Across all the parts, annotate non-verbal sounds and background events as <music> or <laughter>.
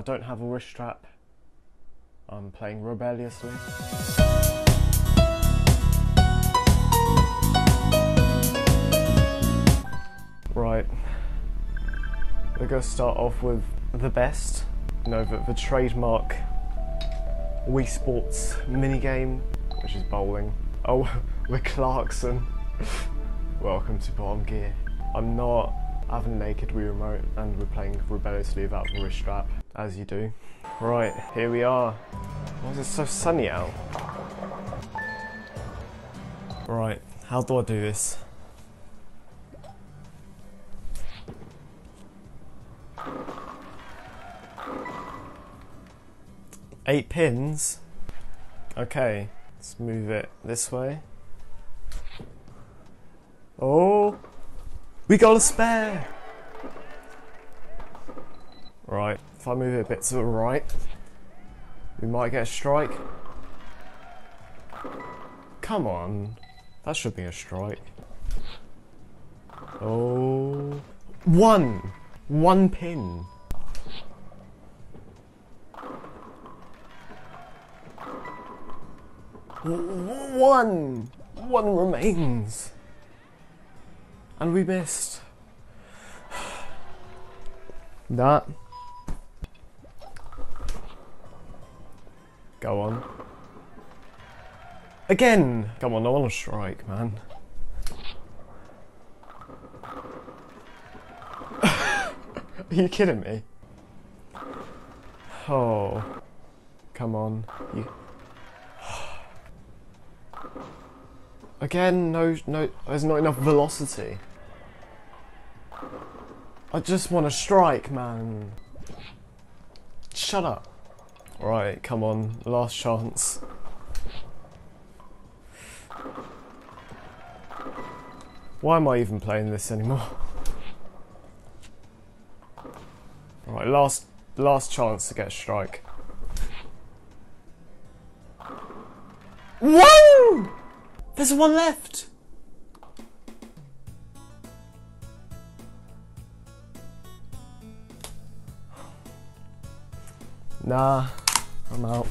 I don't have a wrist strap. I'm playing rebelliously. Right. We're to start off with the best. You know, the, the trademark Wii Sports minigame, which is bowling. Oh, <laughs> we're Clarkson. <laughs> Welcome to Bottom Gear. I'm not having a naked Wii remote and we're playing rebelliously without the wrist strap, as you do. Right, here we are. Why is it so sunny out? Right, how do I do this? Eight pins? Okay, let's move it this way. Oh, we got a spare! Right, if I move it a bit to the right, we might get a strike. Come on, that should be a strike. Oh, one! One pin. One! One remains. And we missed. <sighs> That. Go on. Again! Come on, I want to strike, man. <laughs> Are you kidding me? Oh. Come on. You. <sighs> Again, no, no, there's not enough velocity. I just want to strike, man. Shut up. Right, come on, last chance. Why am I even playing this anymore? Right, last last chance to get a strike. Whoa! There's one left! Nah, I'm out.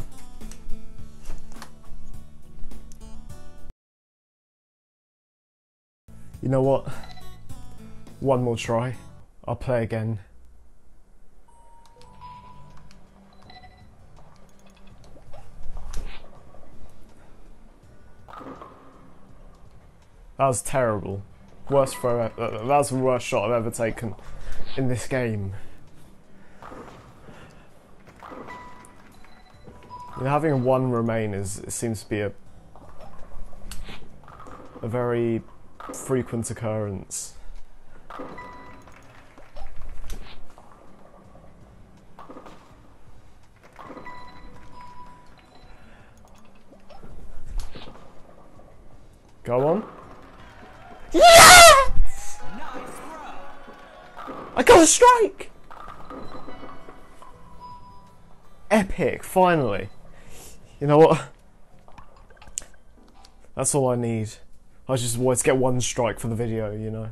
You know what? One more try. I'll play again. That was terrible. Worst throw. That was the worst shot I've ever taken in this game. Having one remain is it seems to be a a very frequent occurrence. Go on. Yes! I got a strike! Epic, finally. You know what? That's all I need. I just to get one strike for the video, you know.